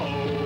Oh.